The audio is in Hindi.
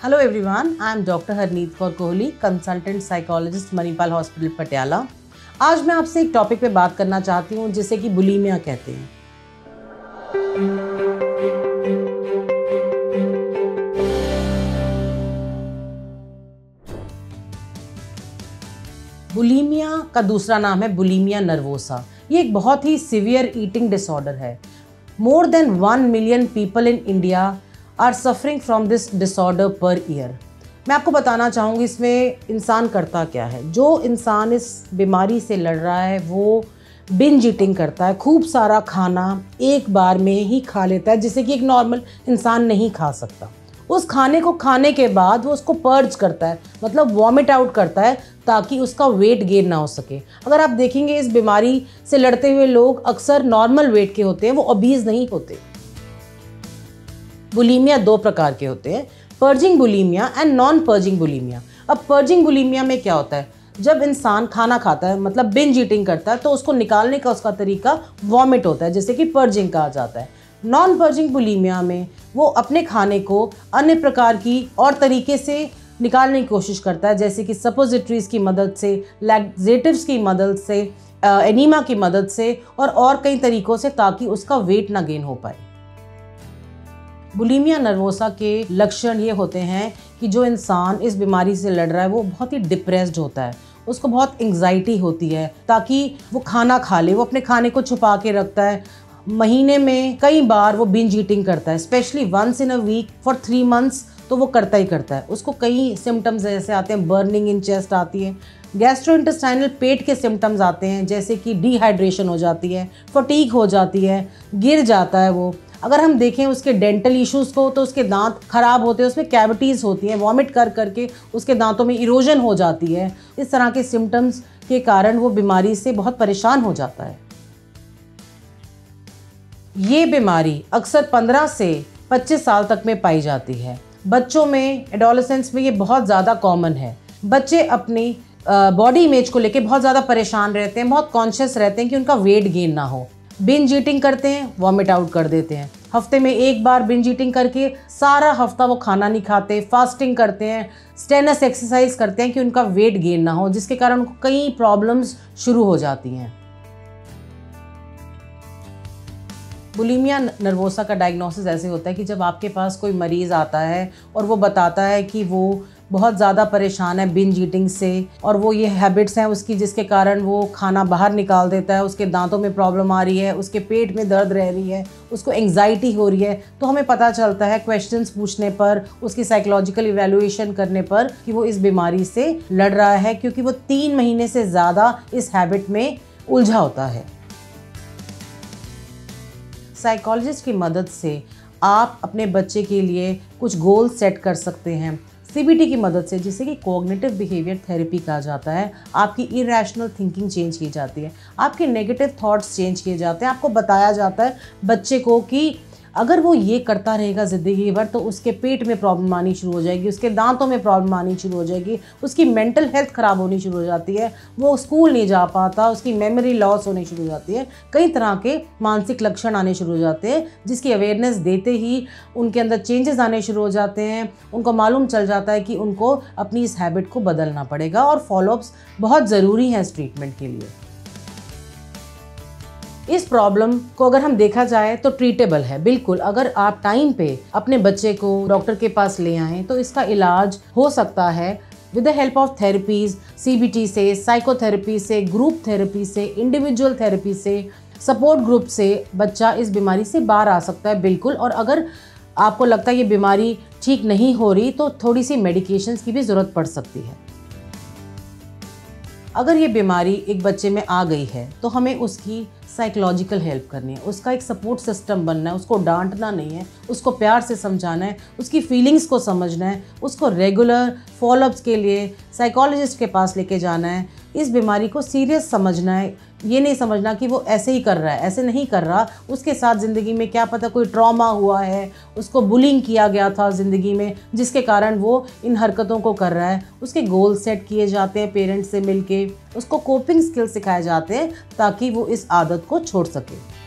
Hello everyone, I am Dr. Harneet Kaur Kohli, consultant psychologist Manipal hospital Patiala आज मैं आपसे एक टॉपिक पे बात करना चाहती हूँ जिसे कि बुलीमिया कहते हैं। बुलीमिया का दूसरा नाम है बुलीमिया नर्वोसा ये एक बहुत ही सिवियर ईटिंग डिसऑर्डर है। More than one million people in India are suffering from this disorder per year. मैं आपको बताना चाहूँगी इसमें इंसान करता क्या है। जो इंसान इस बीमारी से लड़ रहा है, वो बिंज ईटिंग करता है। खूब सारा खाना एक बार में ही खा लेता है जिसे कि एक नॉर्मल इंसान नहीं खा सकता। उस खाने को खाने के बाद वो उसको पर्ज करता है मतलब वॉमिट आउट करता है, ताकि उसका वेट गेन ना हो सके। अगर आप देखेंगे, इस बीमारी से लड़ते हुए लोग अक्सर नॉर्मल वेट के होते हैं, वो अबीज नहीं होते। बुलीमिया दो प्रकार के होते हैं purging bulimia and non purging bulimia अब पर्जिंग बुलीमिया में क्या होता है? जब इंसान खाना खाता है मतलब बिंज ईटिंग करता है तो उसको निकालने का उसका तरीका वॉमिट होता है, जैसे कि पर्जिंग कहा जाता है। नॉन पर्जिंग बुलीमिया में वो अपने खाने को अन्य प्रकार की और तरीके से निकालने की कोशिश करता है, जैसे कि सपोजिट्रीज की मदद से लैक्जेटिव्स की मदद से एनीमा की मदद से और और कई तरीकों से ताकि उसका वेट ना गेन हो पाए। बुलीमिया नर्वोसा के लक्षण ये होते हैं कि जो इंसान इस बीमारी से लड़ रहा है, वो बहुत ही डिप्रेस्ड होता है। उसको बहुत एंग्जाइटी होती है, ताकि वो खाना खा ले, वो अपने खाने को छुपा के रखता है। महीने में कई बार वो बिंज ईटिंग करता है specially once in a week for three months तो वो करता ही करता है। उसको कई सिम्टम्स जैसे आते हैं बर्निंग इन चेस्ट आती है। गैस्ट्रोइंटेस्टाइनल पेट के सिम्टम्स आते हैं, जैसे कि डिहाइड्रेशन हो जाती है फटीक हो जाती है, गिर जाता है वो। अगर हम देखें उसके डेंटल इश्यूज़ को तो उसके दांत खराब होते हैं, उसमें कैविटीज़ होती हैं वॉमिट कर करके उसके दांतों में इरोजन हो जाती है। इस तरह के सिम्टम्स के कारण वो बीमारी से बहुत परेशान हो जाता है। ये बीमारी अक्सर 15 से 25 साल तक में पाई जाती है। बच्चों में एडोलसेंस में ये बहुत ज़्यादा कॉमन है। बच्चे अपनी बॉडी इमेज को लेके बहुत ज़्यादा परेशान रहते हैं, बहुत कॉन्शियस रहते हैं कि उनका वेट गेन ना हो। बिंज ईटिंग करते हैं वॉमिट आउट कर देते हैं। हफ़्ते में एक बार बिंज ईटिंग करके सारा हफ़्ता वो खाना नहीं खाते फास्टिंग करते हैं स्टेनस एक्सरसाइज करते हैं कि उनका वेट गेन ना हो, जिसके कारण उनको कई प्रॉब्लम्स शुरू हो जाती हैं। बुलीमिया नर्वोसा का डायग्नोसिस ऐसे होता है कि जब आपके पास कोई मरीज़ आता है और वो बताता है कि वो बहुत ज़्यादा परेशान है बिंज ईटिंग से, और वो ये हैबिट्स हैं उसकी जिसके कारण वो खाना बाहर निकाल देता है, उसके दांतों में प्रॉब्लम आ रही है, उसके पेट में दर्द रह रही है, उसको एंग्जाइटी हो रही है तो हमें पता चलता है क्वेश्चंस पूछने पर, उसकी साइकोलॉजिकल इवेल्युएशन करने पर कि वो इस बीमारी से लड़ रहा है, क्योंकि वो तीन महीने से ज़्यादा इस हैबिट में उलझा होता है। साइकोलॉजिस्ट की मदद से आप अपने बच्चे के लिए कुछ गोल सेट कर सकते हैं। सीबीटी की मदद से जिसे कि कोग्नेटिव बिहेवियर थेरेपी कहा जाता है, आपकी इरेशनल थिंकिंग चेंज की जाती है। आपके नेगेटिव थॉट्स चेंज किए जाते हैं। आपको बताया जाता है बच्चे को कि अगर वो ये करता रहेगा ज़िंदगी भर तो उसके पेट में प्रॉब्लम आनी शुरू हो जाएगी, उसके दांतों में प्रॉब्लम आनी शुरू हो जाएगी, उसकी मेंटल हेल्थ ख़राब होनी शुरू हो जाती है, वो स्कूल नहीं जा पाता, उसकी मेमोरी लॉस होनी शुरू हो जाती है, कई तरह के मानसिक लक्षण आने शुरू हो जाते हैं, जिसकी अवेयरनेस देते ही उनके अंदर चेंजेस आने शुरू हो जाते हैं, उनको मालूम चल जाता है कि उनको अपनी इस हैबिट को बदलना पड़ेगा और फॉलोअप्स बहुत ज़रूरी हैं इस ट्रीटमेंट के लिए। इस प्रॉब्लम को अगर हम देखा जाए तो ट्रीटेबल है, बिल्कुल। अगर आप टाइम पे अपने बच्चे को डॉक्टर के पास ले आएँ तो इसका इलाज हो सकता है with the help of therapies CBT से साइकोथेरेपी से ग्रुप थेरेपी से इंडिविजुअल थेरेपी से सपोर्ट ग्रुप से बच्चा इस बीमारी से बाहर आ सकता है, बिल्कुल। और अगर आपको लगता है ये बीमारी ठीक नहीं हो रही तो थोड़ी सी मेडिकेशंस की भी ज़रूरत पड़ सकती है। अगर ये बीमारी एक बच्चे में आ गई है तो हमें उसकी साइकोलॉजिकल हेल्प करनी है। उसका एक सपोर्ट सिस्टम बनना है, उसको डांटना नहीं है, उसको प्यार से समझाना है, उसकी फीलिंग्स को समझना है, उसको रेगुलर फॉलोअप्स के लिए साइकोलॉजिस्ट के पास लेके जाना है इस बीमारी को सीरियस समझना है। ये नहीं समझना कि वो ऐसे ही कर रहा है, ऐसे नहीं कर रहा। उसके साथ ज़िंदगी में क्या पता कोई ट्रॉमा हुआ है, उसको बुलिंग किया गया था ज़िंदगी में, जिसके कारण वो इन हरकतों को कर रहा है। उसके गोल सेट किए जाते हैं पेरेंट्स से मिलके, उसको कोपिंग स्किल्स सिखाए जाते हैं ताकि वो इस आदत को छोड़ सके।